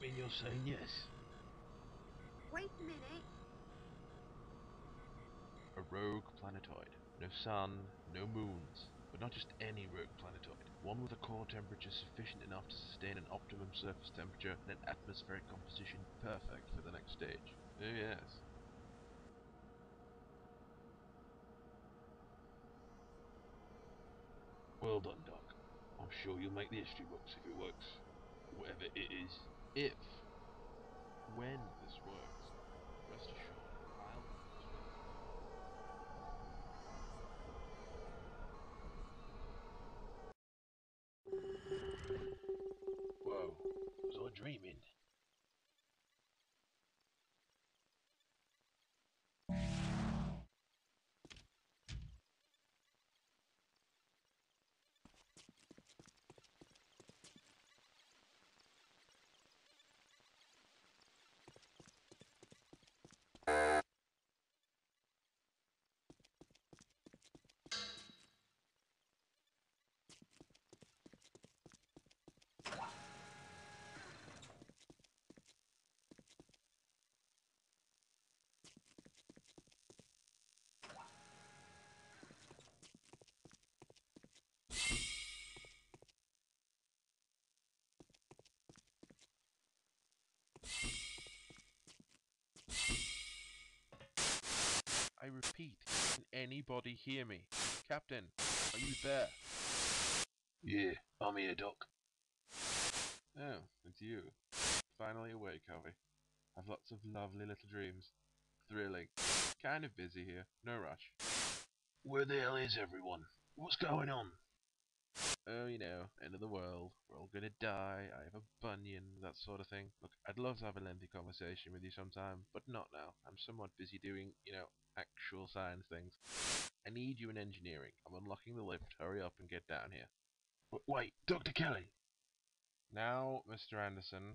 that mean you're saying yes? Wait a minute. A rogue planetoid. No sun, no moons. But not just any rogue planetoid. One with a core temperature sufficient enough to sustain an optimum surface temperature and an atmospheric composition perfect for the next stage. Oh yes. Well done, Doc. I'm sure you'll make the history books if it works. Whatever it is. If. When this works. Rest assured, I'll... Whoa. Was I dreaming? Repeat, can anybody hear me? Captain, are you there? Yeah, I'm here, Doc. Oh, it's you. Finally awake, Harvey. I've lots of lovely little dreams. Thrilling. Kind of busy here. No rush. Where the hell is everyone? What's going on? Oh, you know, end of the world. We're all gonna die. I have a bunion, that sort of thing. Look, I'd love to have a lengthy conversation with you sometime, but not now. I'm somewhat busy doing, you know, actual science things. I need you in engineering. I'm unlocking the lift. Hurry up and get down here. W wait, Dr. Kelly! Now, Mr. Anderson.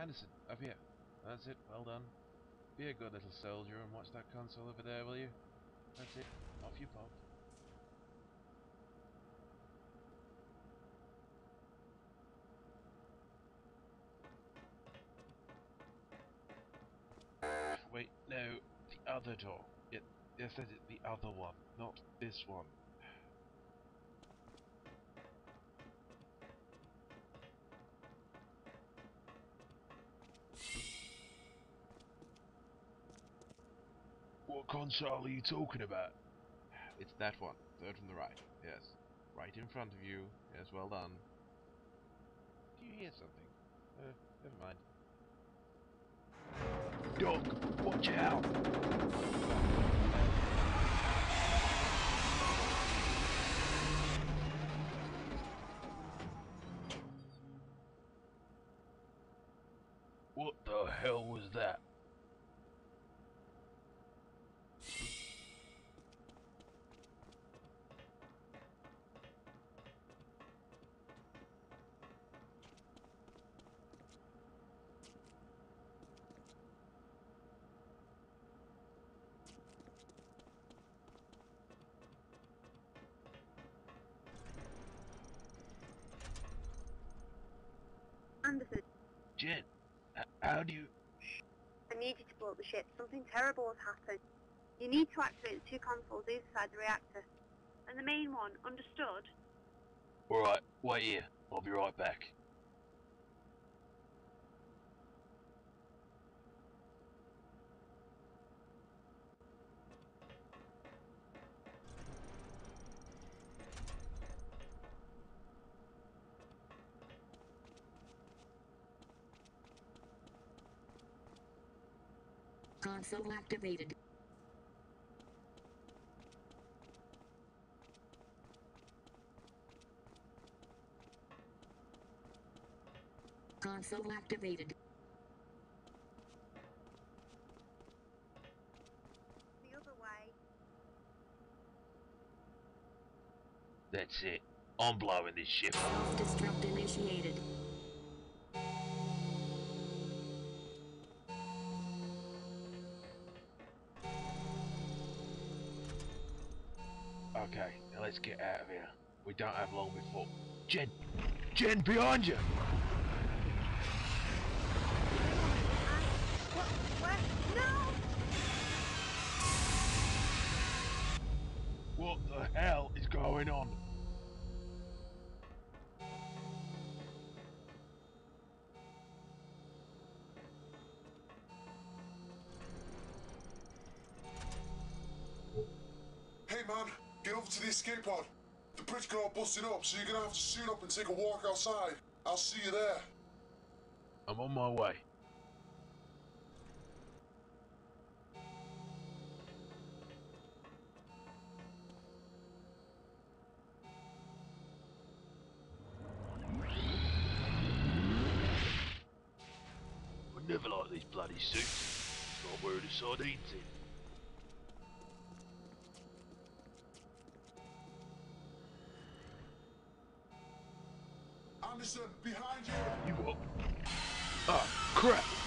Anderson, up here. That's it, well done. Be a good little soldier and watch that console over there, will you? That's it, off you pop. Wait, no, the other door. It, yes, that's the other one, not this one. What console are you talking about? It's that one, third from the right, yes. Right in front of you, yes, well done. Do you hear something? Uh, never mind. Doc, watch out! What the hell was that? Jen, how do you... I need you to blow up the ship. Something terrible has happened. You need to activate the two consoles either side the reactor. And the main one, understood? Alright, wait here. I'll be right back. Console activated. Console activated. The other way. That's it. I'm blowing this ship. Self-destruct initiated. Okay, now let's get out of here. We don't have long before. Jen! Jen, behind you! What? Where? No! What the hell is going on? To the escape pod. The bridge got all busted up, so you're gonna have to suit up and take a walk outside. I'll see you there. I'm on my way. I never like these bloody suits. Not wearing the sardines in. Anderson, behind you! You what? Ah, crap!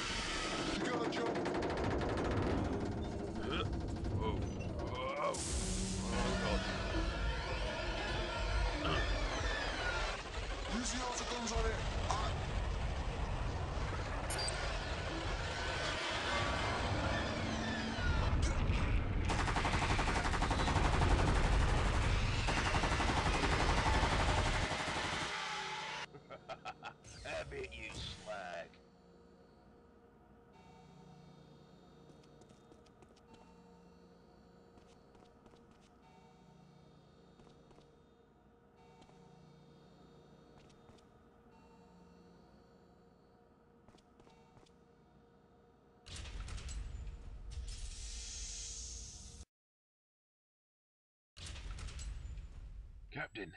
Captain.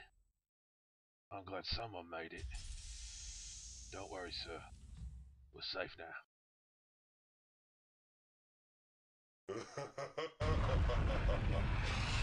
I'm glad someone made it. Don't worry, sir. We're safe now.